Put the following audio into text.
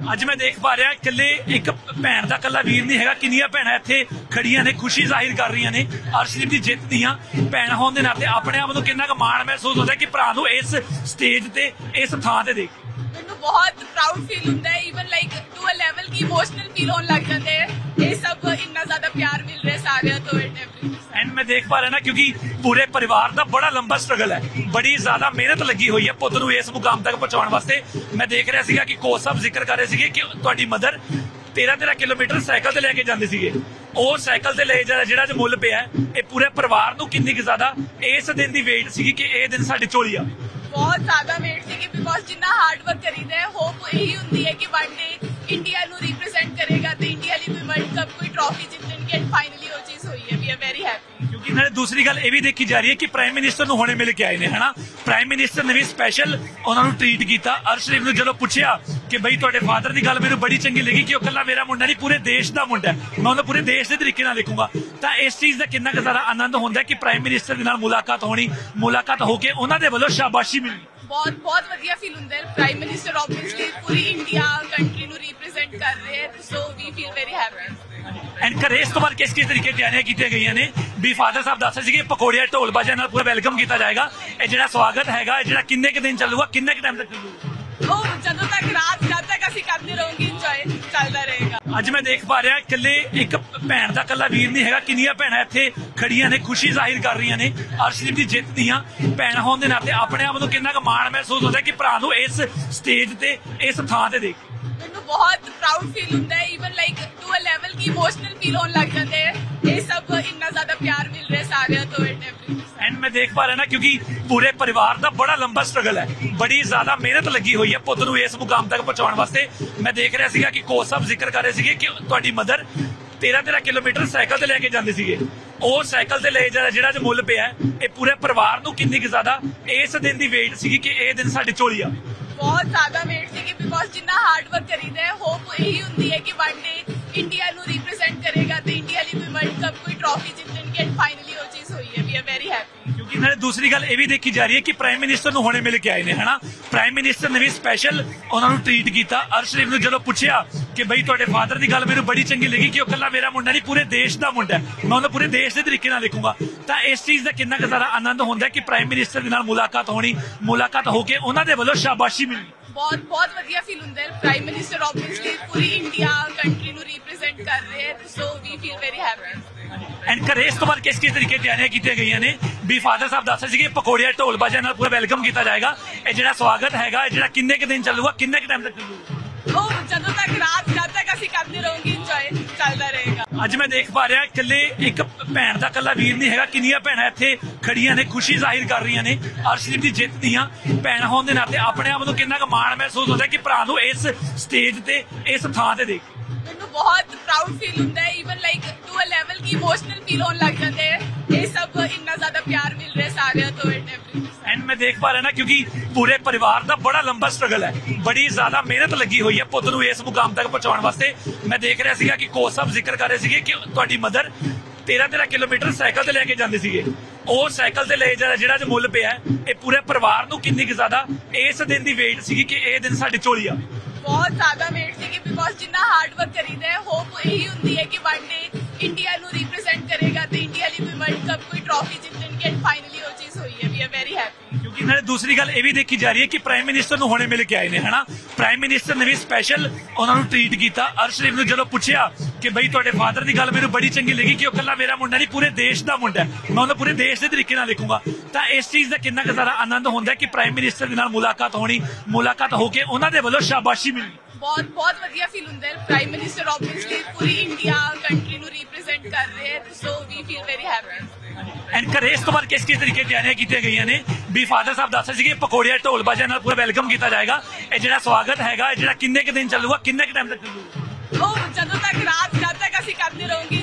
ਅੱਜ ਮੈਂ ਦੇਖ ਪਾ ਰਿਹਾ ਇਕੱਲੇ ਇੱਕ ਭੈਣ ਦਾ ਇਕੱਲਾ ਵੀਰ ਨਹੀਂ ਹੈਗਾ, ਕਿੰਨੀਆਂ ਭੈਣਾਂ ਇੱਥੇ ਖੜੀਆਂ ਨੇ, ਖੁਸ਼ੀ ਜ਼ਾਹਿਰ ਕਰ ਰਹੀਆਂ ਨੇ, ਅਰਸ਼ਦੀਪ ਦੀ ਜਿੱਤ ਦੀਆਂ ਭੈਣ ਹੋਣ ਦੇ ਨਾਤੇ ਆਪਣੇ ਆਪ ਨੂੰ ਕਿੰਨਾ ਕੁ ਮਾਣ ਮਹਿਸੂਸ ਹੁੰਦਾ ਕਿ ਭਰਾ ਨੂੰ ਇਸ ਸਟੇਜ ਤੇ, ਇਸ ਥਾਂ ਤੇ ਦੇਖ। ਮੈਨੂੰ ਬਹੁਤ ਪ੍ਰਾਊਡ ਫੀਲ ਹੁੰਦਾ ਹੈ even like to a level Ki emotional feel ਹੋਣ ਲੱਗ ਜਾਂਦੇ ਹੈ। ਇਹ ਸਭ ਇੰਨਾ ਜ਼ਿਆਦਾ ਪਿਆਰ ਮਿਲ ਰਿਹਾ ਸਾਰਿਆਂ ਤੋਂ ਐਂਡ ਐਵਰੀਥਿੰਗ ਐਂਡ ਮੈਂ ਦੇਖ ਪਾ ਰਿਹਾ ਨਾ, ਕਿਉਂਕਿ ਪੂਰੇ ਪਰਿਵਾਰ ਦਾ ਬੜਾ ਲੰਬਾ ਸਟਰਗਲ ਹੈ। ਬੜੀ ਜ਼ਿਆਦਾ ਮਿਹਨਤ ਲੱਗੀ ਹੋਈ ਹੈ ਪੁੱਤ ਨੂੰ ਇਸ ਮੁਕਾਮ ਤੱਕ ਪਹੁੰਚਾਉਣ ਵਾਸਤੇ। ਮੈਂ ਦੇਖ ਰਿਹਾ ਸੀਗਾ ਕਿ ਕੋਚ ਸਾਹਿਬ ਜ਼ਿਕਰ ਕਰ ਰਹੇ ਸੀਗੇ ਕਿ ਤੁਹਾਡੀ ਮਦਰ 13-13 ਕਿਲੋਮੀਟਰ ਸਾਈਕਲ ਤੇ ਲੈ ਕੇ ਜਾਂਦੇ ਸੀਗੇ। ਉਹ ਸਾਈਕਲ ਤੇ ਲੈ ਜਾ ਜਿਹੜਾ ਜੋ ਮੁੱਲ ਪਿਆ ਇਹ ਪੂਰੇ ਪਰਿਵਾਰ ਨੂੰ ਕਿੰਨੀ ਕੁ ਜ਼ਿਆਦਾ ਇਸ ਦਿਨ ਦੀ ਵੇਟ ਸੀਗੀ ਕਿ ਇਹ ਦਿਨ ਸਾਡੀ ਝੋਲੀ ਆ। ਬਹੁਤ ਜ਼ਿਆਦਾ ਵੇਟ ਸੀ ਬਿਕੋਜ਼ ਜਿੰਨਾ ਹਾਰਡ ਵਰਕ ਕਰੀਦਾ ਹੈ ਹੋਪ ਇਹੀ ਹੁੰਦੀ ਹੈ ਕਿ ਵਨ ਹੈਪੀ ਕਿਉਂਕਿ ਨਾਲੇ ਦੂਸਰੀ ਗੱਲ ਇਹ ਵੀ ਦੇਖੀ ਜਾ ਰਹੀ ਹੈ ਕਿ ਪ੍ਰਾਈਮ ਮਿਨਿਸਟਰ ਨੂੰ ਹੁਣੇ ਮਿਲ ਕੇ ਆਏ ਨੇ, ਹਨਾ? ਪ੍ਰਾਈਮ ਮਿਨਿਸਟਰ ਨੇ ਵੀ ਸਪੈਸ਼ਲ ਉਹਨਾਂ ਨੂੰ ਟ੍ਰੀਟ ਕੀਤਾ। ਅਰਸ਼ਦੀਪ ਨੂੰ ਜਦੋਂ ਪੁੱਛਿਆ ਕਿ ਬਈ ਤੁਹਾਡੇ ਫਾਦਰ ਦੀ ਗੱਲ ਮੈਨੂੰ ਬੜੀ ਚੰਗੀ ਲੱਗੀ ਕਿ ਉਹ ਕੱਲਾ ਮੇਰਾ ਮੁੰਡਾ ਨਹੀਂ, ਪੂਰੇ ਦੇਸ਼ ਦਾ ਮੁੰਡਾ ਹੈ। ਮੈਂ ਉਹਨੂੰ ਪੂਰੇ ਦੇਸ਼ ਦੇ ਤਰੀਕੇ ਨਾਲ ਦੇਖੂੰਗਾ। ਤਾਂ ਇਸ ਚੀਜ਼ ਦਾ ਕਿੰਨਾ ਕੁ ਜ਼ਿਆਦਾ ਆਨੰਦ ਹੁੰਦਾ ਹੈ ਕਿ ਪ੍ਰਾਈਮ ਮਿਨਿਸਟਰ ਦੇ ਨਾਲ ਮੁਲਾਕਾਤ ਹੋਣੀ, ਮੁਲਾਕਾਤ ਹੋ ਕੇ ਉਹਨਾਂ ਦੇ ਵੱਲੋਂ ਸ਼ਾਬਾਸ਼ੀ ਮਿਲਣੀ। ਬਹੁਤ ਬਹੁਤ ਵਧੀਆ ਫੀਲ ਹੁੰਦਾ ਹੈ। ਪ੍ਰਾਈਮ ਮਿਨਿਸਟਰ ਆਬਵੀਅਸਲੀ ਪੂਰੀ ਇੰਡੀਆ ਕੰਟਰੀ ਨੂੰ ਰਿਪਰੈਜ਼ੈਂਟ ਕਰ ਰਹੇ ਹੈ so we feel very happy and ਘਰੇ ਇਸ ਤੋਂ ਬਾਅਦ ਕਿਸ ਕਿਸ ਤਰੀਕੇ ਤਿਆਰੀਆਂ ਕੀਤੀਆਂ ਗਈਆਂ ਨੇ? ਵੀ ਫਾਦਰ ਸਾਹਿਬ ਦੱਸ ਰਹੇ ਸੀਗੇ, ਪਕੌੜੀਆਂ ਢੋਲ ਬਾਜਿਆਂ ਨਾਲ ਪੂਰਾ ਵੈਲਕਮ ਕੀਤਾ ਜਾਏਗਾ। ਇਹ ਜਿਹੜਾ ਸਵਾਗਤ ਹੈਗਾ, ਇਹ ਜਿਹੜਾ ਕਿੰਨੇ ਕੁ ਦਿਨ ਚੱਲੂਗਾ, ਕਿੰਨੇ ਕੁ ਟਾਈਮ ਤੱਕ ਚੱਲੂਗਾ? ਉਹ ਜਦੋਂ ਤੱਕ ਰਾਤ ਜਦ ਤੱਕ ਅਸੀਂ ਕਰਦੇ ਰਹੋਗੇ ਇੰਜੋਏ ਚੱਲਦਾ ਰਹੇਗਾ। ਅੱਜ ਮੈਂ ਦੇਖ ਪਾ ਰਿਹਾ ਇਕੱਲੇ ਇੱਕ ਭੈਣ ਦਾ ਇਕੱਲਾ ਵੀਰ ਨਹੀਂ ਹੈਗਾ ਕਿੰਨੀਆਂ ਭੈਣਾਂ ਇੱਥੇ ਖੜੀਆਂ ਨੇ ਖੁਸ਼ੀ ਜ਼ਾਹਿਰ ਕਰ ਰਹੀਆਂ ਨੇ ਅਰਸ਼ਦੀਪ ਦੀ ਜਿੱਤ ਦੀਆਂ ਭੈਣ ਹੋਣ ਦੇ ਨਾਤੇ ਆਪਣੇ ਆਪ ਨੂੰ ਕਿੰਨਾ ਕੁ ਮਾਣ ਮਹਿਸੂਸ ਹੁੰਦਾ ਕਿ ਭਰਾ ਨੂੰ ਇਸ ਸਟੇਜ ਤੇ ਇਸ ਥਾਂ ਤੇ ਦੇਖ। ਮੈਨੂੰ ਬਹੁਤ ਪ੍ਰਾਊਡ ਫੀਲ ਹੁੰਦਾ ਹੈ even like to a level Ki emotional feel ਹੋਣ ਲੱਗ ਜਾਂਦੇ ਹੈ। ਇਹ ਸਭ ਇੰਨਾ ਜ਼ਿਆਦਾ ਪਿਆਰ ਮਿਲ ਰਿਹਾ ਸਾਰਿਆਂ ਤੋਂ ਐਂਡ ਐਵਰੀਥਿੰਗ ਐਂਡ ਮੈਂ ਦੇਖ ਪਾ ਰਿਹਾ ਨਾ ਕਿਉਂਕਿ ਪੂਰੇ ਪਰਿਵਾਰ ਦਾ ਬੜਾ ਲੰਬਾ ਸਟਰਗਲ ਹੈ। ਬੜੀ ਜ਼ਿਆਦਾ ਮਿਹਨਤ ਲੱਗੀ ਹੋਈ ਹੈ ਪੁੱਤ ਨੂੰ ਇਸ ਮੁਕਾਮ ਤੱਕ ਪਹੁੰਚਾਉਣ ਵਾਸਤੇ। ਮੈਂ ਦੇਖ ਰਿਹਾ ਸੀਗਾ ਕਿ ਕੋਚ ਸਾਹਿਬ ਜ਼ਿਕਰ ਕਰ ਰਹੇ ਸੀਗੇ ਕਿ ਤੁਹਾਡੀ ਮਦਰ 13-13 ਕਿਲੋਮੀਟਰ ਸਾਈਕਲ ਤੇ ਲੈ ਕੇ ਜਾਂਦੇ ਸੀਗੇ। ਉਹ ਸਾਈਕਲ ਤੇ ਲੈ ਜਾ ਜਿਹੜਾ ਜੋ ਮੁੱਲ ਪਿਆ ਇਹ ਪੂਰੇ ਪਰਿਵਾਰ ਨੂੰ ਕਿੰਨੀ ਕੁ ਜ਼ਿਆਦਾ ਇਸ ਦਿਨ ਦੀ ਵੇਟ ਸੀਗੀ ਕਿ ਇਹ ਦਿਨ ਸਾਡੀ ਝੋਲੀ ਆ। ਬਹੁਤ ਜ਼ਿਆਦਾ ਵੇਟ ਸੀ ਬਿਕੋਜ਼ ਜਿੰਨਾ ਹਾਰਡ ਵਰਕ ਕਰੀਦਾ ਹੈ ਹੋਪ ਇਹੀ ਹੁੰਦੀ ਹੈ ਕਿ ਵਨ ਡੇ ਇੰਡੀਆ ਨੂੰ ਰਿਪਰੈਜ਼ੈਂਟ ਕਰੇਗਾ ਤੇ ਇੰਡੀਆ ਲਈ ਕੋਈ ਵਰਲਡ ਕੱਪ ਕੋਈ ਟਰੋਫੀ ਜਿੱਤਣਗੇ ਐਂਡ ਫਾਈਨਲੀ ਉਹ ਚੀਜ਼ ਹੋਈ ਹੈ। ਵੀ ਆਰ ਵੈਰੀ ਹੈਪੀ ਨਾਲੇ ਦੂਸਰੀ ਗੱਲ ਇਹ ਵੀ ਦੇਖੀ ਜਾ ਰਹੀ ਹੈ ਕਿ ਪ੍ਰਾਈਮ ਮਿਨਿਸਟਰ ਨੂੰ ਹੁਣੇ ਮਿਲ ਕੇ ਆਏ ਨੇ, ਹਨਾ? ਪ੍ਰਾਈਮ ਮਿਨਿਸਟਰ ਨੇ ਵੀ ਸਪੈਸ਼ਲ ਉਹਨਾਂ ਨੂੰ ਟ੍ਰੀਟ ਕੀਤਾ। ਅਰਸ਼ਦੀਪ ਨੂੰ ਜਦੋਂ ਪੁੱਛਿਆ ਕਿ ਬਈ ਤੁਹਾਡੇ ਫਾਦਰ ਦੀ ਗੱਲ ਮੈਨੂੰ ਬੜੀ ਚੰਗੀ ਲੱਗੀ ਕਿ ਉਹ ਕੱਲਾ ਮੇਰਾ ਮੁੰਡਾ ਨਹੀਂ, ਪੂਰੇ ਦੇਸ਼ ਦਾ ਮੁੰਡਾ ਮੈਂ ਉਹਨੂੰ ਪੂਰੇ ਦੇਸ਼ ਦੇ ਤਰੀਕੇ ਨਾਲ ਦੇਖੂੰਗਾ। ਤਾਂ ਇਸ ਚੀਜ਼ ਦਾ ਕਿੰਨਾ ਕੁ ਆਨੰਦ ਹੁੰਦਾ ਕਿ ਪ੍ਰਾਈਮ ਮਿਨਿਸਟਰ ਦੇ ਨਾਲ ਮੁਲਾਕਾਤ ਹੋਣੀ, ਮੁਲਾਕਾਤ ਹੋ ਕੇ ਉਹਨਾਂ ਦੇ ਵੱਲੋਂ ਸ਼ਾਬਾਸ਼ੀ ਮਿਲਣੀ। ਬਹੁਤ ਬਹੁਤ ਵਧੀਆ ਫੀਲ ਹੁੰਦਾ ਹੈ। ਪ੍ਰਾਈਮ ਮਿਨਿਸਟਰ ਆਬਵੀਅਸਲੀ ਪੂਰੀ ਇੰਡੀਆ ਕੰਟਰੀ ਨੂੰ ਰਿਪਰੈਜ਼ੈਂਟ ਕਰ ਰਹੇ ਹੈ so we feel very happy and ਘਰੇ ਇਸ ਤੋਂ ਬਾਅਦ ਕਿਸ ਕਿਸ ਤਰੀਕੇ ਤਿਆਰੀਆਂ ਕੀਤੀਆਂ ਗਈਆਂ ਨੇ ਵੀ ਫਾਦਰ ਸਾਹਿਬ ਦੱਸ ਰਹੇ ਸੀਗੇ ਪਕੌੜੀਆਂ ਢੋਲ ਬਾਜਿਆਂ ਨਾਲ ਪੂਰਾ ਵੈਲਕਮ ਕੀਤਾ ਜਾਏਗਾ। ਇਹ ਜਿਹੜਾ ਸਵਾਗਤ ਹੈਗਾ ਇਹ ਜਿਹੜਾ ਕਿੰਨੇ ਕੁ ਦਿਨ ਚੱਲੂਗਾ ਕਿੰਨੇ ਕੁ ਟਾਈਮ ਤੱਕ ਚੱਲੂਗਾ? ਉਹ ਜਦੋਂ ਤੱਕ ਰਾਤ ਜਦ ਤੱਕ ਅਸੀਂ ਕਰਦੇ ਰਹੋਗੇ ਇੰਜੋਏ ਚੱਲਦਾ ਰਹੇਗਾ। ਅੱਜ ਮੈਂ ਦੇਖ ਪਾ ਰਿਹਾ ਇਕੱਲੇ ਇੱਕ ਭੈਣ ਦਾ ਇਕੱਲਾ ਵੀਰ ਨਹੀਂ ਹੈਗਾ ਕਿੰਨੀਆਂ ਭੈਣਾਂ ਇੱਥੇ ਖੜੀਆਂ ਨੇ ਖੁਸ਼ੀ ਜ਼ਾਹਿਰ ਕਰ ਰਹੀਆਂ ਨੇ ਅਰਸ਼ਦੀਪ ਦੀ ਜਿੱਤ ਦੀਆਂ ਭੈਣ ਹੋਣ ਦੇ ਨਾਤੇ ਆਪਣੇ ਆਪ ਨੂੰ ਕਿੰਨਾ ਕੁ ਮਾਣ ਮਹਿਸੂਸ ਹੁੰਦਾ ਕਿ ਭਰਾ ਨੂੰ ਇਸ ਸਟੇਜ ਤੇ ਇਸ ਥਾਂ ਤੇ ਦੇਖ। ਮੈਨੂੰ ਬਹੁਤ ਪ੍ਰਾਊਡ ਫੀਲ ਹੁੰਦਾ ਲੱਗ ਜਾਂਦੇ ਹੈ ਇਹ ਸਭ ਇੰਨਾ ਜ਼ਿਆਦਾ ਪਿਆਰ ਮਿਲ ਰਿਹਾ ਸਾਰਿਆਂ ਤੋਂ ਐਂਡ ਐਵਰੀਥਿੰਗ ਐਂਡ ਮੈਂ ਦੇਖ ਪਾ ਰਿਹਾ ਨਾ ਕਿਉਂਕਿ ਪੂਰੇ ਪਰਿਵਾਰ ਦਾ ਬੜਾ ਲੰਬਾ ਸਟਰਗਲ ਹੈ ਬੜੀ ਜ਼ਿਆਦਾ ਮਿਹਨਤ ਲੱਗੀ ਹੋਈ ਹੈ ਪੁੱਤ ਨੂੰ ਇਸ ਮੁਕਾਮ ਤੱਕ ਪਹੁੰਚਾਉਣ ਵਾਸਤੇ ਮੈਂ ਦੇਖ ਰਿਹਾ ਸੀਗਾ ਕਿ ਕੋਚ ਸਾਹਿਬ ਜ਼ਿਕਰ ਕਰ ਰਹੇ ਸੀਗੇ ਕਿ ਤੁਹਾਡੀ ਮਦਰ 13-13 ਕਿਲੋਮੀਟਰ ਸਾਈਕਲ ਤੇ ਲੈ ਕੇ ਜਾਂਦੇ ਸੀਗੇ ਉਹ ਸਾਈਕਲ ਤੇ ਲੈ ਜਾ ਜਿਹੜਾ ਜੋ ਮੁੱਲ ਪਿਆ ਇਹ ਪੂਰੇ ਪਰਿਵਾਰ ਨੂੰ ਕਿੰਨੀ ਕੁ ਜ਼ਿਆਦਾ ਇਸ ਦਿਨ ਦੀ ਵੇਟ ਸੀਗੀ ਕਿ ਇਹ ਦਿਨ ਸਾਡੀ ਝੋਲੀ ਆ ਬਹੁਤ ਜ਼ਿਆਦਾ ਵੇਟ ਸੀ ਕਿ ਬਿਕੋਜ਼ ਜਿੰਨਾ ਹਾਰਡ ਵਰਕ ਕਰੀਦਾ ਹੈ ਹੋਪ ਇਹੀ ਹੁੰਦੀ ਹੈ ਕਿ ਵਨ ਡੇ ਇੰਡੀਆ ਨੂੰ ਰਿਪਰੈਜ਼ੈਂਟ ਕਰੇਗਾ ਤੇ ਇੰਡੀਆ ਲਈ ਕੋਈ ਵਰਲਡ ਕੱਪ ਕੋਈ ਟਰੋਫੀ ਜਿੱਤਣਗੇ ਐਂਡ ਫਾਈਨਲੀ ਉਹ ਚੀਜ਼ ਹੋਈ ਹੈ। ਵੀ ਆਰ ਵੈਰੀ ਹੈਪੀ ਕਿਉਂਕਿ ਨਾਲੇ ਦੂਸਰੀ ਗੱਲ ਇਹ ਵੀ ਦੇਖੀ ਜਾ ਰਹੀ ਹੈ ਕਿ ਪ੍ਰਾਈਮ ਮਿਨਿਸਟਰ ਨੂੰ ਹੁਣੇ ਮਿਲ ਕੇ ਆਏ ਨੇ ਹਨਾ? ਪ੍ਰਾਈਮ ਮਿਨਿਸਟਰ ਨੇ ਵੀ ਸਪੈਸ਼ਲ ਉਹਨਾਂ ਨੂੰ ਟ੍ਰੀਟ ਕੀਤਾ। ਅਰਸ਼ਦੀਪ ਨੂੰ ਜਦੋਂ ਪੁੱਛਿਆ ਕਿ ਬਈ ਤੁਹਾਡੇ ਫਾਦਰ ਦੀ ਗੱਲ ਮੈਨੂੰ ਬੜੀ ਚੰਗੀ ਲੱਗੀ ਕਿ ਉਹ ਕੱਲਾ ਮੇਰਾ ਮੁੰਡਾ ਨਹੀਂ ਪੂਰੇ ਦੇਸ਼ ਦਾ ਮੁੰਡਾ ਹੈ। ਮੈਂ ਉਹਨੂੰ ਪੂਰੇ ਦੇਸ਼ ਦੇ ਤਰੀਕੇ ਨਾਲ ਦੇਖੂੰਗਾ। ਤਾਂ ਇਸ ਚੀਜ਼ ਦਾ ਕਿੰਨਾ ਕੁ ਜ਼ਿਆਦਾ ਆਨੰਦ ਹੁੰਦਾ ਕਿ ਪ੍ਰਾਈਮ ਮਿਨਿਸਟਰ ਦੇ ਨਾਲ ਮੁਲਾਕਾਤ ਹੋਣੀ ਮੁਲਾਕਾਤ ਹੋ ਕੇ ਉਹਨਾਂ ਦੇ ਵੱਲੋਂ ਸ਼ਾਬਾਸ਼ੀ ਮਿਲਣੀ। ਬਹੁਤ ਬਹੁਤ ਵਧੀਆ ਫੀਲ ਹੁੰਦਾ ਹੈ। ਪ੍ਰਾਈਮ ਮਿਨਿਸਟਰ ਆਬਵੀਅਸਲੀ ਪੂਰੀ ਇੰਡੀਆ ਕੰਟਰੀ ਹੈ so we feel very happy and ਘਰੇ ਇਸ ਤੋਂ ਬਾਅਦ ਕਿਸ ਕਿਸ ਤਰੀਕੇ ਤਿਆਰੀਆਂ ਕੀਤੀਆਂ ਗਈਆਂ ਨੇ? ਵੀ ਫਾਦਰ ਸਾਹਿਬ ਦੱਸ ਰਹੇ ਸੀਗੇ ਪਕੌੜੀਆਂ ਢੋਲ ਬਾਜਿਆਂ ਨਾਲ ਪੂਰਾ ਵੈਲਕਮ ਕੀਤਾ ਜਾਏਗਾ। ਇਹ ਜਿਹੜਾ ਸਵਾਗਤ ਹੈਗਾ ਇਹ ਜਿਹੜਾ ਕਿੰਨੇ ਕੁ ਦਿਨ ਚੱਲੂਗਾ ਕਿੰਨੇ ਕੁ ਟਾਈਮ ਤੱਕ ਚੱਲੂਗਾ? ਉਹ ਜਦੋਂ ਤੱਕ ਰਾਤ ਜਦ ਤੱਕ ਅਸੀਂ ਕਰਦੇ ਰਹੋਗੇ